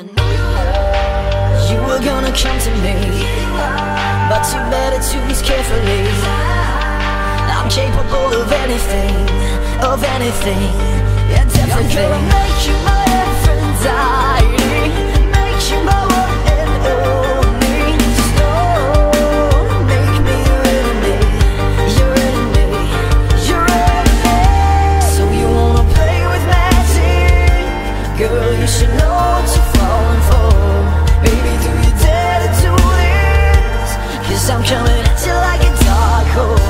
You were gonna come to me But you better choose carefully. I'm capable of anything, of anything. It's everything I'm gonna make you my Aphrodite Make you my one and only. Just make me your enemy. Your enemy, your enemy. So you wanna play with magic? Girl, you should know what. I'm coming at you like a dark horse.